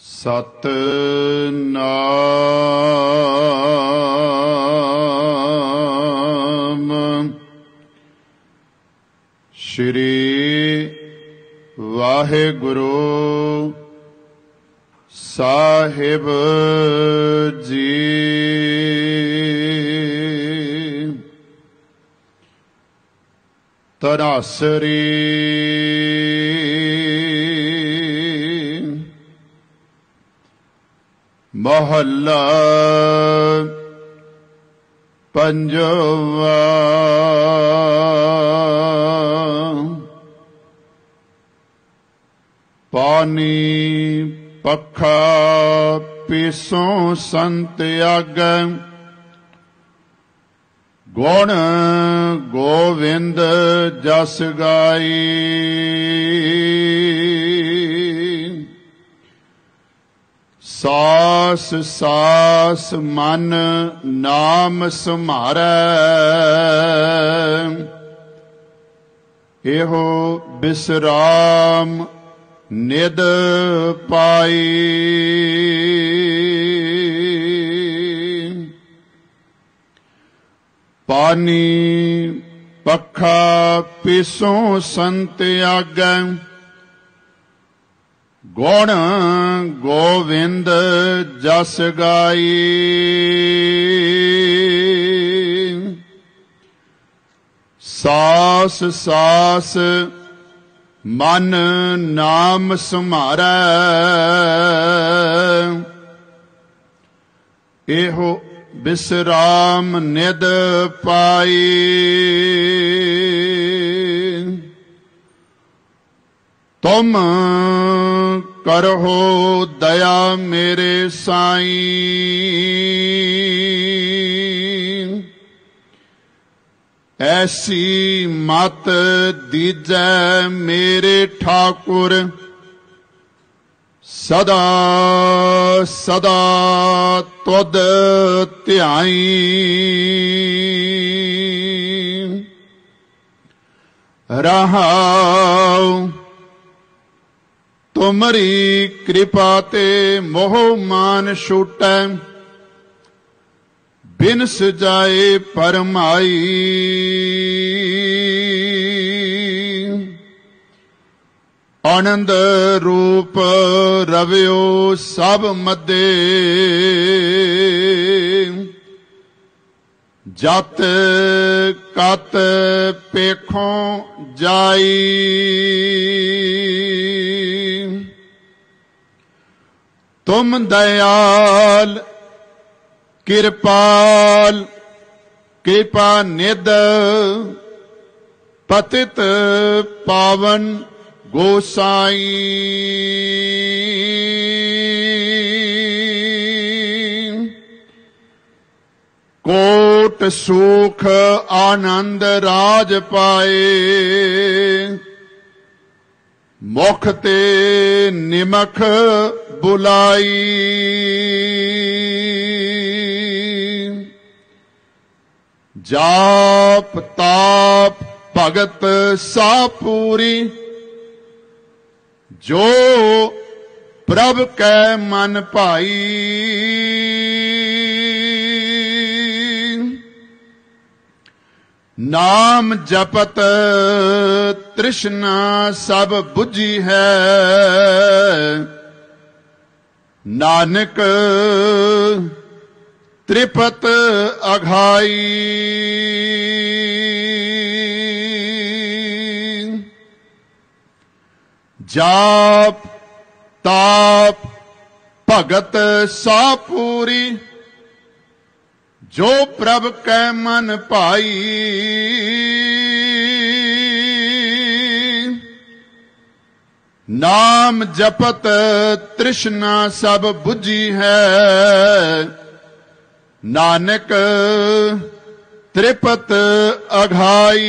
ਸਤ ਨਾਮ ਸ਼੍ਰੀ ਵਾਹਿਗੁਰੂ ਸਾਹਿਬ ਜੀ। ਤਰਾਸਰੀ ਮਹੱਲਾ ਪੰਜਵਾ। ਪਾਣੀ ਪੱਖਾ ਪੀਸੋਂ ਸੰਤ ਆਗੈ ਗੁਣ ਗੋਵਿੰਦ ਜਸ ਗਾਈ। ਸਾਸ ਸਾਸ ਮਨ ਨਾਮ ਸੁਮਾਰੈ ਇਹੋ ਬਿਸਰਾਮ ਨਿਦ ਪਾਈ। ਪਾਣੀ ਪੱਖਾ ਪਿਸੋਂ ਸੰਤ ਆਗੈ। ਗੁਣ ਗੋਵਿੰਦ ਜਸ ਗਾਈ। ਸਾਸ ਸਾਸ ਮਨ ਨਾਮ ਸੁਮਾਰੈ। ਇਹੋ ਬਿਸਰਾਮ ਨਿਦ ਪਾਈ। ਤੁਮ ਕਰੋ ਦਇਆ ਮੇਰੇ ਸਾਈਂ। ਐਸੀ ਮਤ ਦੀਜੈ ਮੇਰੇ ਠਾਕੁਰ। ਸਦਾ ਸਦਾ ਤੁਧ ਧਿਆਈ। ਰਹਾਉ ਤੁਮਰੀ ਕਿਰਪਾ ਤੇ ਮੋਹ ਮਾਨ ਛੂਟੈ। ਬਿਨ ਸਜਾਏ ਪਰਮਾਈ। ਆਨੰਦ ਰੂਪ ਰਵਿਓ ਸਭ ਮਦੇ। ਜਤ ਕਤ ਪੇਖੋਂ ਜਾਈ। ਤੁਮ ਦਇਆਲ ਕਿਰਪਾਲ ਕਿਰਪਾ ਨਿਦ ਪਤਿਤ ਪਾਵਨ ਗੋਸਾਈ। ਕੋਟ ਸੁਖ ਆਨੰਦ ਰਾਜ ਪਾਏ ਮੁਖ ਤੇ ਨਿਮਖ ਬੁਲਾਈ। ਜਾਪ ਤਾਪ ਭਗਤ ਸਾ ਪੂਰੀ। ਜੋ ਪ੍ਰਭ ਕੈ ਮਨ ਭਾਈ। ਨਾਮ ਜਪਤ ਤ੍ਰਿਸ਼ਨਾ ਸਭ 부ਜੀ ਹੈ ਨਾਨਕ ਤ੍ਰਿਪਤ ਅਘਾਈ ਜਾਪ ਤਾਪ ਭਗਤ ਸਾ ਪੂਰੀ ਜੋ ਪ੍ਰਭ ਕੈ ਮਨ ਭਾਈ, ਨਾਮ ਜਪਤ ਤ੍ਰਿਸ਼ਨਾ ਸਭ 부ਜੀ ਹੈ। ਨਾਨਕ ਤ੍ਰਿਪਤ ਅਘਾਈ